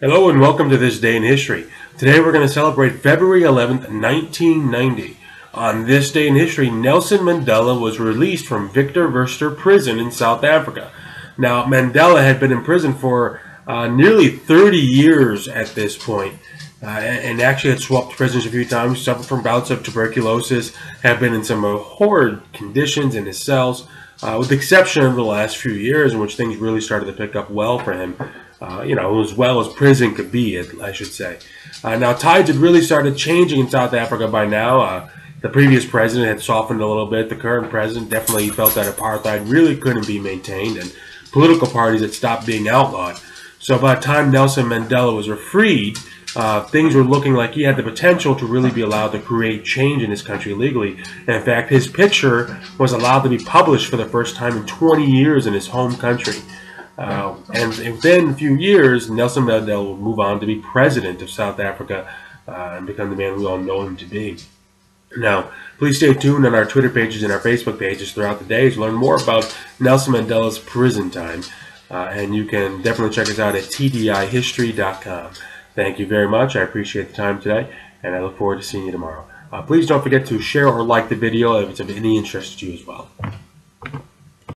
Hello and welcome to this day in history. Today we're going to celebrate February 11th, 1990. On this day in history, Nelson Mandela was released from Victor Verster prison in South Africa. Now, Mandela had been in prison for uh, nearly 30 years at this point, uh, and actually had swapped prisons a few times, suffered from bouts of tuberculosis, had been in some horrid conditions in his cells, uh, with the exception of the last few years in which things really started to pick up well for him uh, you know, as well as prison could be, I should say. Uh, now, tides had really started changing in South Africa by now. Uh, the previous president had softened a little bit. The current president definitely felt that apartheid really couldn't be maintained, and political parties had stopped being outlawed. So by the time Nelson Mandela was freed, uh, things were looking like he had the potential to really be allowed to create change in his country legally. And in fact, his picture was allowed to be published for the first time in 20 years in his home country. Uh, and within a few years, Nelson Mandela will move on to be president of South Africa uh, and become the man we all know him to be. Now, please stay tuned on our Twitter pages and our Facebook pages throughout the day to learn more about Nelson Mandela's prison time. Uh, and you can definitely check us out at tdihistory.com. Thank you very much. I appreciate the time today, and I look forward to seeing you tomorrow. Uh, please don't forget to share or like the video if it's of any interest to you as well.